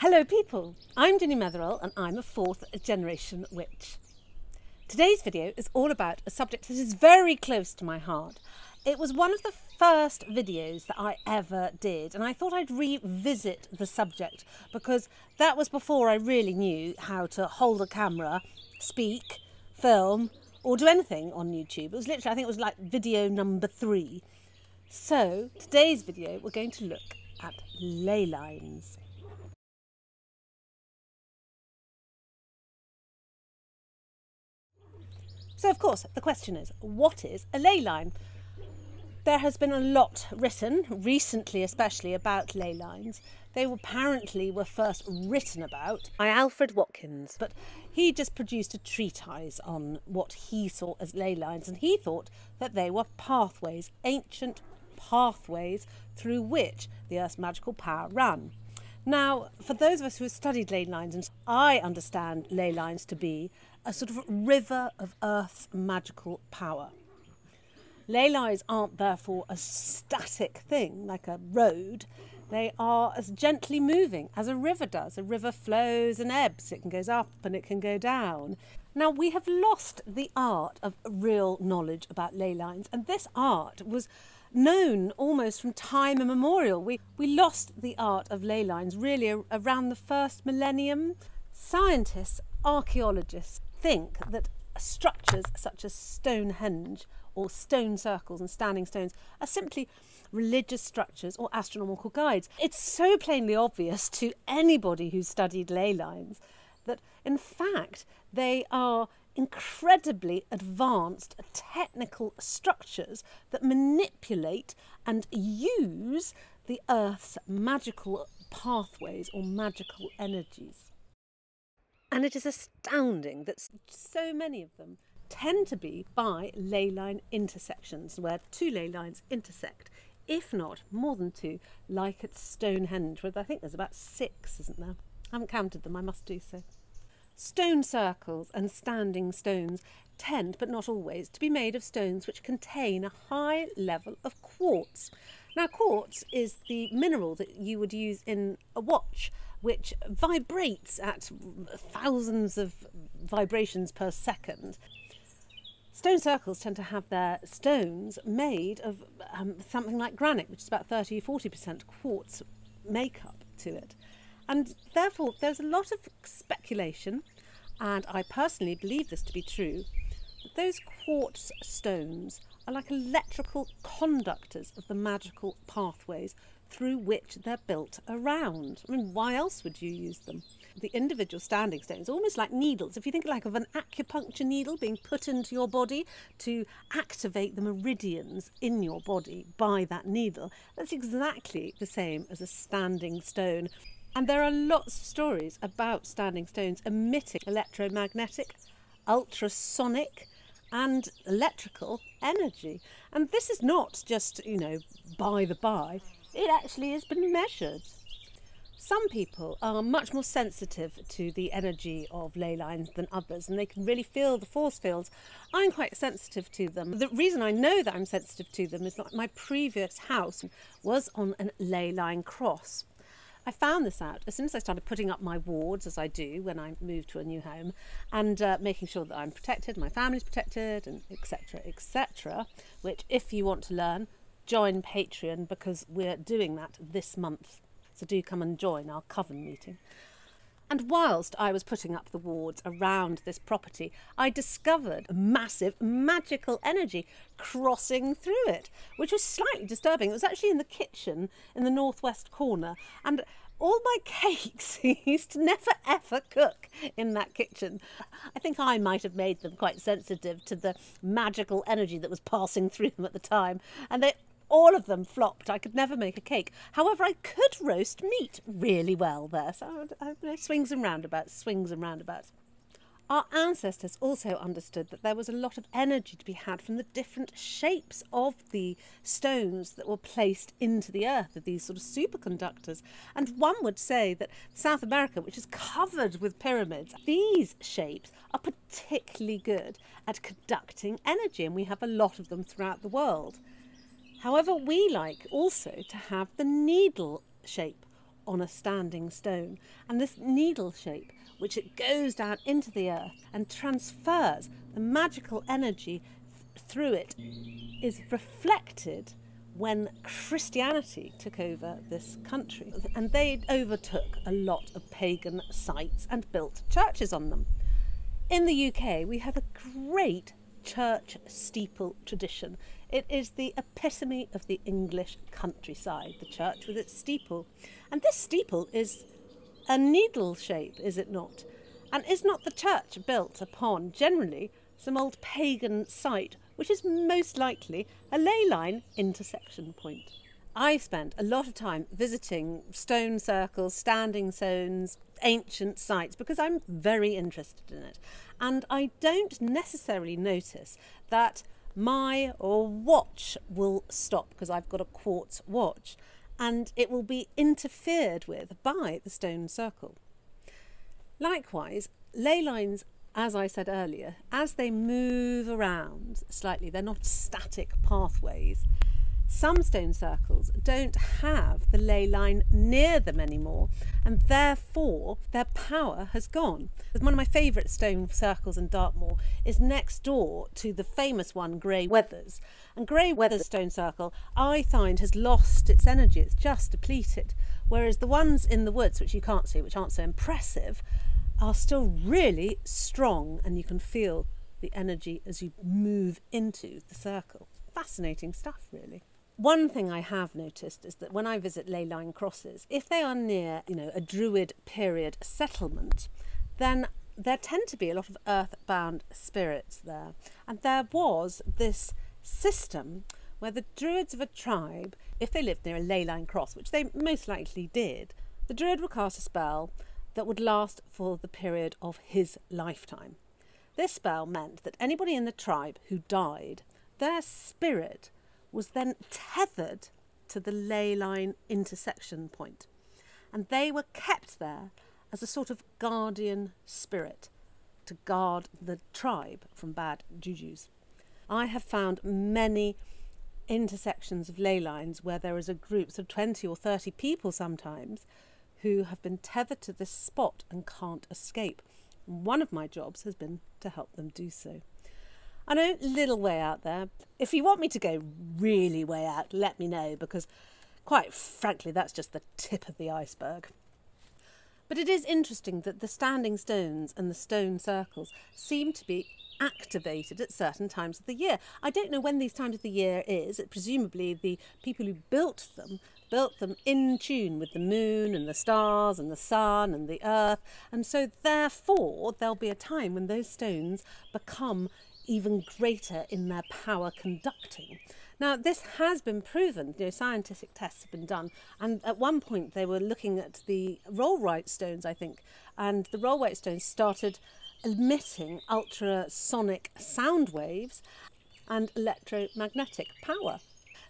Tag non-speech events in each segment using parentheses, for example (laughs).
Hello, people. I'm Ginny Metheral, and I'm a fourth generation witch. Today's video is all about a subject that is very close to my heart. It was one of the first videos that I ever did, and I thought I'd revisit the subject because that was before I really knew how to hold a camera, speak, film, or do anything on YouTube. It was literally, I think it was like video number three. So, today's video, we're going to look at ley lines. So, of course, the question is what is a ley line? There has been a lot written, recently especially, about ley lines. They apparently were first written about by Alfred Watkins, but he just produced a treatise on what he saw as ley lines, and he thought that they were pathways, ancient pathways through which the Earth's magical power ran. Now, for those of us who have studied ley lines, and I understand ley lines to be a sort of river of Earth's magical power. Ley lines aren't therefore a static thing like a road. They are as gently moving as a river does. A river flows and ebbs, it can go up and it can go down. Now, we have lost the art of real knowledge about ley lines, and this art was known almost from time immemorial. We, we lost the art of ley lines really around the first millennium. Scientists, archaeologists think that structures such as Stonehenge or stone circles and standing stones are simply religious structures or astronomical guides. It's so plainly obvious to anybody who's studied ley lines that, in fact, they are incredibly advanced technical structures that manipulate and use the Earth's magical pathways or magical energies. And it is astounding that so many of them tend to be by ley line intersections, where two ley lines intersect, if not more than two, like at Stonehenge, where I think there's about six, isn't there? I haven't counted them, I must do so. Stone circles and standing stones tend, but not always, to be made of stones which contain a high level of quartz. Now, quartz is the mineral that you would use in a watch, which vibrates at thousands of vibrations per second. Stone circles tend to have their stones made of um, something like granite, which is about 30 40% quartz makeup to it. And therefore, there's a lot of speculation, and I personally believe this to be true, that those quartz stones are like electrical conductors of the magical pathways through which they're built around. I mean, why else would you use them? The individual standing stones, almost like needles. If you think like of an acupuncture needle being put into your body to activate the meridians in your body by that needle, that's exactly the same as a standing stone. And there are lots of stories about standing stones emitting electromagnetic, ultrasonic, and electrical energy. And this is not just, you know, by the by, it actually has been measured. Some people are much more sensitive to the energy of ley lines than others, and they can really feel the force fields. I'm quite sensitive to them. The reason I know that I'm sensitive to them is that my previous house was on a ley line cross. I found this out as soon as I started putting up my wards, as I do when I move to a new home, and uh, making sure that I'm protected, my family's protected, and etc. etc. Which, if you want to learn, join Patreon because we're doing that this month. So do come and join our coven meeting. And whilst I was putting up the wards around this property, I discovered a massive magical energy crossing through it, which was slightly disturbing. It was actually in the kitchen in the northwest corner, and all my (laughs) cakes used to never ever cook in that kitchen. I think I might have made them quite sensitive to the magical energy that was passing through them at the time, and they all of them flopped. I could never make a cake. However, I could roast meat really well there. So I, I, swings and roundabouts, swings and roundabouts. Our ancestors also understood that there was a lot of energy to be had from the different shapes of the stones that were placed into the earth, of these sort of superconductors. And one would say that South America, which is covered with pyramids, these shapes are particularly good at conducting energy, and we have a lot of them throughout the world. However, we like also to have the needle shape on a standing stone. And this needle shape, which it goes down into the earth and transfers the magical energy th- through it, is reflected when Christianity took over this country. And they overtook a lot of pagan sites and built churches on them. In the UK, we have a great church steeple tradition. It is the epitome of the English countryside, the church with its steeple. And this steeple is a needle shape, is it not? And is not the church built upon, generally, some old pagan site, which is most likely a ley line intersection point? I've spent a lot of time visiting stone circles, standing stones, ancient sites because I'm very interested in it. And I don't necessarily notice that my watch will stop because I've got a quartz watch and it will be interfered with by the stone circle. Likewise, ley lines, as I said earlier, as they move around slightly, they're not static pathways. Some stone circles don't have the ley line near them anymore, and therefore their power has gone. One of my favourite stone circles in Dartmoor is next door to the famous one, Grey Wethers. And Grey Wethers stone circle, I find, has lost its energy, it's just depleted. Whereas the ones in the woods, which you can't see, which aren't so impressive, are still really strong, and you can feel the energy as you move into the circle. Fascinating stuff, really. One thing I have noticed is that when I visit ley line crosses, if they are near, you know, a Druid period settlement, then there tend to be a lot of earthbound spirits there. And there was this system where the Druids of a tribe, if they lived near a ley line cross, which they most likely did, the Druid would cast a spell that would last for the period of his lifetime. This spell meant that anybody in the tribe who died, their spirit was then tethered to the ley line intersection point, and they were kept there as a sort of guardian spirit to guard the tribe from bad jujus. I have found many intersections of ley lines where there is a group of 20 or 30 people sometimes who have been tethered to this spot and can't escape. One of my jobs has been to help them do so. I know, little way out there. If you want me to go really way out, let me know because, quite frankly, that's just the tip of the iceberg. But it is interesting that the standing stones and the stone circles seem to be activated at certain times of the year. I don't know when these times of the year is. Presumably, the people who built them built them in tune with the moon and the stars and the sun and the earth, and so therefore there'll be a time when those stones become even greater in their power conducting. Now, this has been proven, you know, scientific tests have been done, and at one point they were looking at the rollright stones, I think, and the rollright stones started emitting ultrasonic sound waves and electromagnetic power.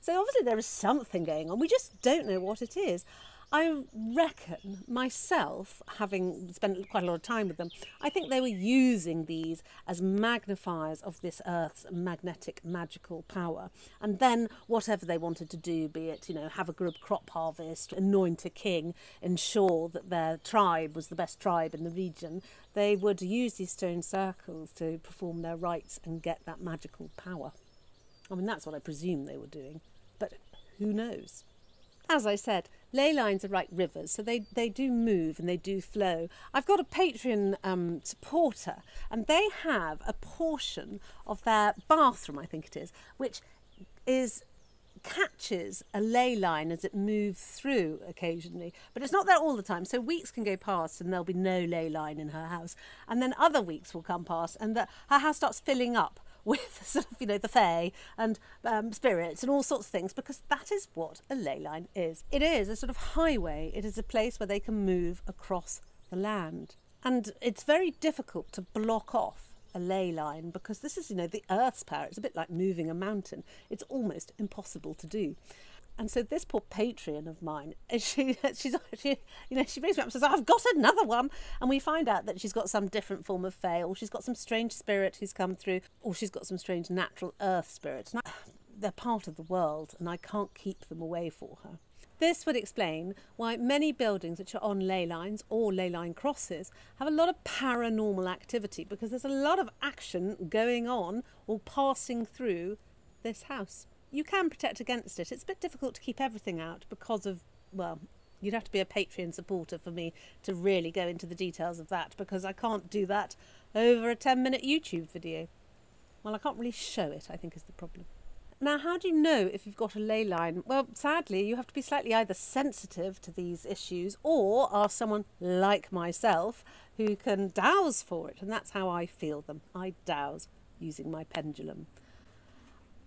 So obviously there is something going on. We just don't know what it is. I reckon myself, having spent quite a lot of time with them, I think they were using these as magnifiers of this Earth's magnetic magical power. And then whatever they wanted to do, be it, you know, have a good crop harvest, anoint a king, ensure that their tribe was the best tribe in the region, they would use these stone circles to perform their rites and get that magical power. I mean, that's what I presume they were doing. But who knows? As I said, ley lines are like rivers, so they, they do move and they do flow. I've got a Patreon um, supporter, and they have a portion of their bathroom, I think it is, which is catches a ley line as it moves through occasionally, but it's not there all the time. So weeks can go past and there'll be no ley line in her house, and then other weeks will come past and the, her house starts filling up with (laughs) sort of, you know, the fae and um, spirits and all sorts of things because that is what a ley line is. It is a sort of highway. It is a place where they can move across the land. And it's very difficult to block off a ley line because this is, you know, the Earth's power. It's a bit like moving a mountain. It's almost impossible to do. And so this poor patron of mine, (laughs) she, she's, she, you know, she brings me up and says, I've got another one. And we find out that she's got some different form of fae, or she's got some strange spirit who's come through, or she's got some strange natural earth spirit. I, (sighs) they're part of the world, and I can't keep them away for her. This would explain why many buildings which are on ley lines or ley line crosses have a lot of paranormal activity because there's a lot of action going on or passing through this house. You can protect against it. It's a bit difficult to keep everything out because of, well, you'd have to be a Patreon supporter for me to really go into the details of that because I can't do that over a 10 minute YouTube video. Well, I can't really show it, I think is the problem. Now, how do you know if you've got a ley line? Well, sadly, you have to be slightly either sensitive to these issues or are someone like myself who can dowse for it. And that's how I feel them. I dowse using my pendulum.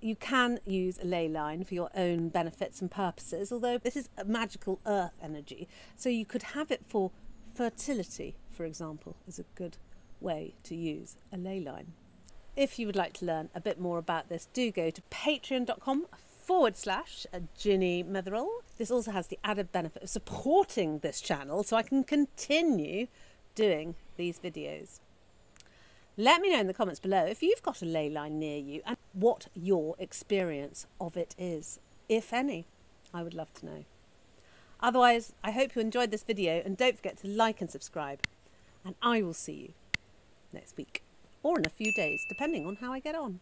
You can use a ley line for your own benefits and purposes, although this is a magical earth energy. So you could have it for fertility, for example, is a good way to use a ley line. If you would like to learn a bit more about this, do go to patreon.com forward slash Ginny Metheral. This also has the added benefit of supporting this channel so I can continue doing these videos. Let me know in the comments below if you've got a ley line near you and what your experience of it is, if any. I would love to know. Otherwise, I hope you enjoyed this video and don't forget to like and subscribe. And I will see you next week or in a few days, depending on how I get on.